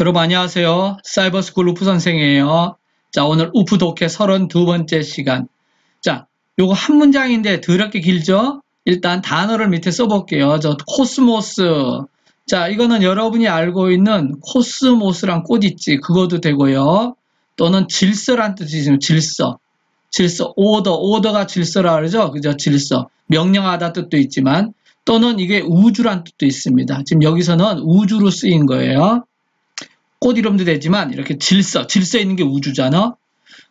여러분 안녕하세요. 사이버스쿨 우프 선생이에요. 자, 오늘 우프 독해 32번째 시간. 자, 요거 한 문장인데 더럽게 길죠? 일단 단어를 밑에 써볼게요. 저 코스모스. 자, 이거는 여러분이 알고 있는 코스모스랑 꽃 있지. 그거도 되고요. 또는 질서란 뜻이죠. 질서. 질서. 오더. 오더가 질서라 그러죠? 그죠? 질서. 명령하다 뜻도 있지만 또는 이게 우주란 뜻도 있습니다. 지금 여기서는 우주로 쓰인 거예요. 꽃 이름도 되지만 이렇게 질서, 질서 있는 게 우주잖아.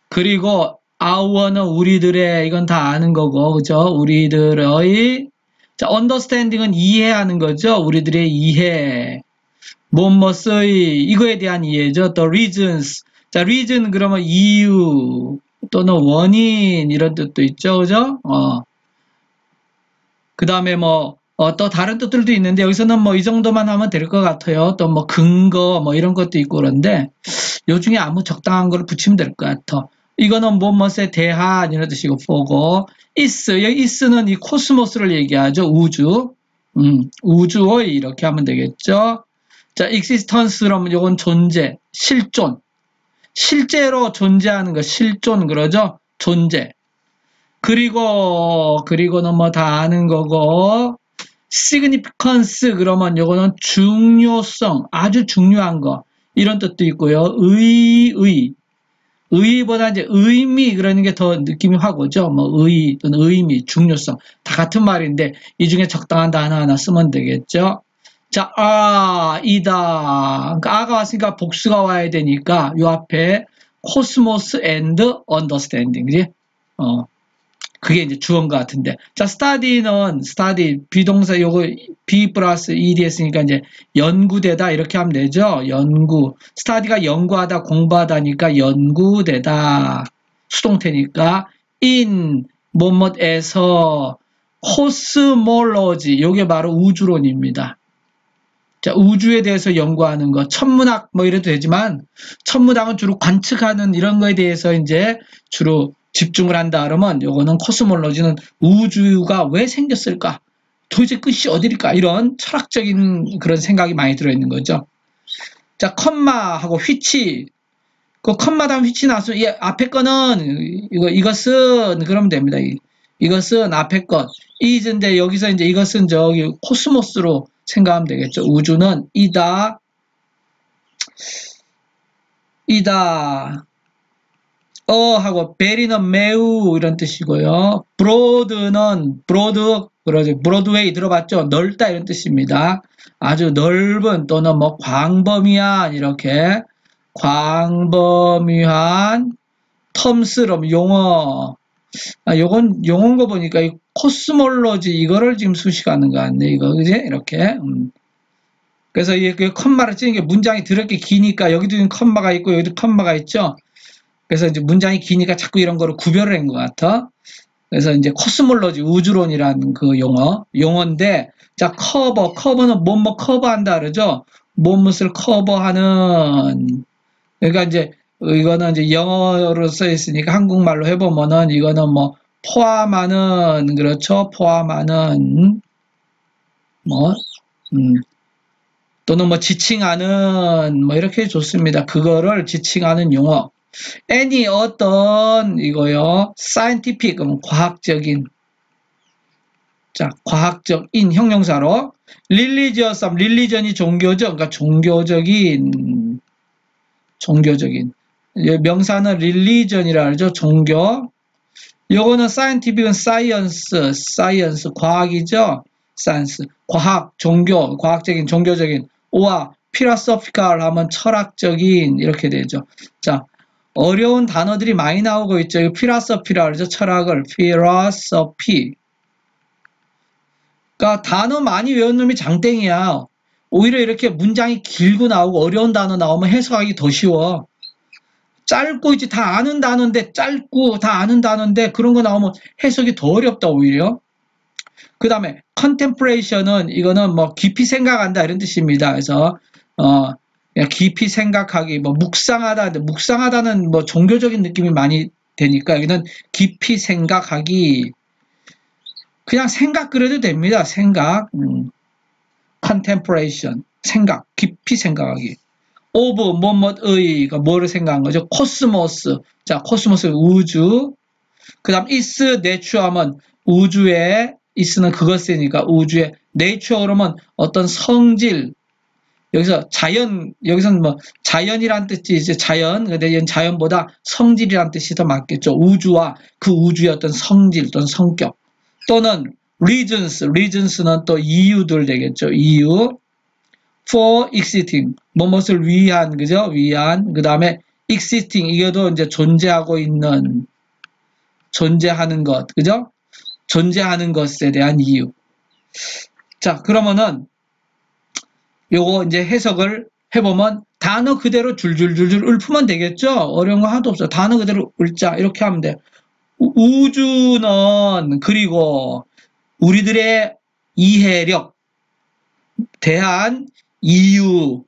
그리고 아우어는 우리들의 이건 다 아는 거고 그죠? 우리들의 자, understanding은 이해하는 거죠. 우리들의 이해. 뭐뭐의 이거에 대한 이해죠. 또 reasons. 자, reason 그러면 이유 또는 원인 이런 뜻도 있죠. 그죠? 어. 그 다음에 뭐 어, 또 다른 뜻들도 있는데 여기서는 뭐 이 정도만 하면 될 것 같아요. 또 뭐 근거 뭐 이런 것도 있고 그런데 요 중에 아무 적당한 걸 붙이면 될 것 같아. 이거는 뭐뭐에 대한 이런 뜻이고 보고 is 여기 is는 이 코스모스를 얘기하죠. 우주. 음, 우주의 이렇게 하면 되겠죠. 자, existence 그러면 이건 존재, 실존. 실제로 존재하는 거 실존 그러죠. 존재. 그리고 그리고는 뭐 다 아는 거고 significance 그러면 요거는 중요성, 아주 중요한 거 이런 뜻도 있고요. 의의, 의의보다 이제 의미 그러는 게 더 느낌이 확 오죠. 뭐 의, 또는 의미, 중요성 다 같은 말인데 이 중에 적당한 단어 하나 쓰면 되겠죠. 자, 아, 이다. 그러니까 아가 왔으니까 복수가 와야 되니까 요 앞에 cosmos and understanding, 그지? 어, 그게 이제 주어인 것 같은데. 자, study는 study be동사 요거 be 플러스 ed 했으니까 이제 연구되다 이렇게 하면 되죠. 연구. study가 연구하다 공부하다니까 연구되다. 수동태니까 in 뭐뭐에서 cosmology 요게 바로 우주론입니다. 자, 우주에 대해서 연구하는 것, 천문학 뭐 이래도 되지만 천문학은 주로 관측하는 이런 거에 대해서 이제 주로 집중을 한다 그러면 요거는 코스몰로지는 우주가 왜 생겼을까? 도대체 끝이 어디일까? 이런 철학적인 그런 생각이 많이 들어있는 거죠. 자, 컴마하고 휘치. 그 컴마 다음 휘치 나서 이 앞에 거는 이거 이것은 그러면 됩니다. 이 것은 앞에 것. is인데 여기서 이제 이것은 저기 cosmos로 생각하면 되겠죠. 우주는 이다. 이다. a 하고 very는 매우 이런 뜻이고요. broad는 broad 그러죠. 브로드웨이 들어봤죠? 넓다 이런 뜻입니다. 아주 넓은 또는 뭐 광범위한 이렇게 광범위한 term, term 용어 아, 요건 용어인 거 보니까 이 cosmology 이거를 지금 수식하는 거 같네 이거 그지 이렇게 음. 그래서 이 컴마를 쓰는 게 문장이 더럽게 기니까 여기도 컴마가 있고 여기도 컴마가 있죠 그래서 이제 문장이 기니까 자꾸 이런 거를 구별을 한 것 같아. 그래서 이제 cosmology 우주론이라는 그 용어 용어인데 자 cover cover는 뭐뭐 커버한다 그러죠. 무엇을 커버하는 그러니까 이제 이거는 이제 영어로 써 있으니까 한국말로 해보면은 이거는 뭐 포함하는 그렇죠 포함하는 뭐 음, 또는 뭐 지칭하는 뭐 이렇게 좋습니다. 그거를 지칭하는 용어 any 어떤 이거요. scientific 과학적인 자 과학적인 형용사로 religious religion이 종교죠. 그러니까 종교적인 종교적인 명사는 religion이라 하죠. 종교 요거는 scientific은 science science 과학이죠. science 과학 종교 과학적인 종교적인 오와 philosophical 하면 철학적인 이렇게 되죠. 자 어려운 단어들이 많이 나오고 있죠. 필라서피라 그러죠. 철학을 필라서피. 그러니까 단어 많이 외운 놈이 장땡이야. 오히려 이렇게 문장이 길고 나오고 어려운 단어 나오면 해석하기 더 쉬워. 짧고 이제 다 아는 단어인데 짧고 다 아는 단어인데 그런 거 나오면 해석이 더 어렵다 오히려. 그 다음에 컨템플레이션은 이거는 뭐 깊이 생각한다 이런 뜻입니다. 그래서 어 깊이 생각하기, 뭐 묵상하다, 묵상하다는 뭐 종교적인 느낌이 많이 되니까 여기는 깊이 생각하기, 그냥 생각 그래도 됩니다. 생각, 음. contemplation, 생각, 깊이 생각하기. of 뭐뭐의 그 뭐를 생각한 거죠? 코스모스. 자, 코스모스 우주. 그다음 its nature 하면 우주에 its는 그것이니까 우주의 nature 그러면 어떤 성질 여기서 자연 여기서는 뭐 자연이란 뜻이 이제 자연 근데 자연보다 성질이란 뜻이 더 맞겠죠. 우주와 그 우주의 어떤 성질 어떤 성격 또는 reasons reasons는 또 이유들 되겠죠. 이유 for existing 뭐뭇을 위한 그죠 위한 그 다음에 existing 이게도 이제 존재하고 있는 존재하는 것 그죠 존재하는 것에 대한 이유 자 그러면은 요거 이제 해석을 해보면 단어 그대로 줄줄줄줄 읊으면 되겠죠? 어려운 거 하나도 없어 단어 그대로 읊자. 이렇게 하면 돼 우주는 그리고 우리들의 이해력 대한 이유,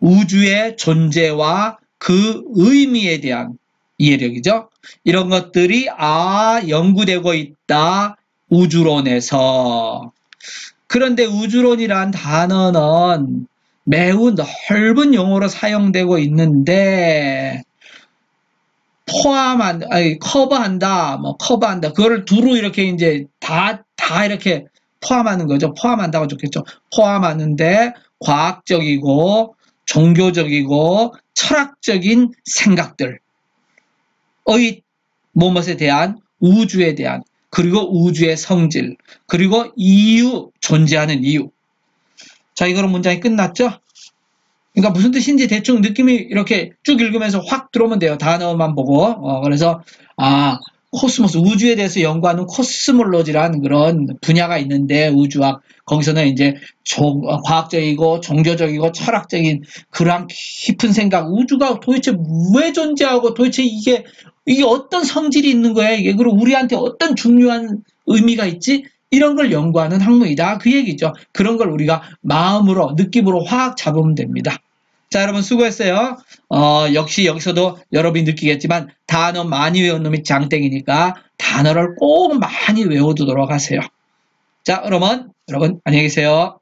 우주의 존재와 그 의미에 대한 이해력이죠. 이런 것들이 아 연구되고 있다. 우주론에서 그런데 우주론이란 단어는 매우 넓은 용어로 사용되고 있는데 포함한 아니 커버한다 뭐 커버한다. 그거를 두루 이렇게 이제 다다 이렇게 포함하는 거죠. 포함한다고 좋겠죠. 포함하는데 과학적이고 종교적이고 철학적인 생각들의 뭐뭇에 대한 우주에 대한 그리고 우주의 성질 그리고 이유 존재하는 이유. 자 이거는 문장이 끝났죠? 그러니까 무슨 뜻인지 대충 느낌이 이렇게 쭉 읽으면서 확 들어오면 돼요. 단어만 보고. 어, 그래서 아 코스모스 우주에 대해서 연구하는 cosmology라는 그런 분야가 있는데 우주학 거기서는 이제 종, 어, 과학적이고 종교적이고 철학적인 그런 깊은 생각. 우주가 도대체 왜 존재하고 도대체 이게 이게 어떤 성질이 있는 거야? 이게 그리고 우리한테 어떤 중요한 의미가 있지? 이런 걸 연구하는 학문이다. 그 얘기죠. 그런 걸 우리가 마음으로 느낌으로 확 잡으면 됩니다 자, 여러분 수고했어요. 어, 역시 여기서도 여러분이 느끼겠지만 단어 많이 외운 놈이 장땡이니까 단어를 꼭 많이 외워두도록 하세요. 자, 그러면 여러분 안녕히 계세요.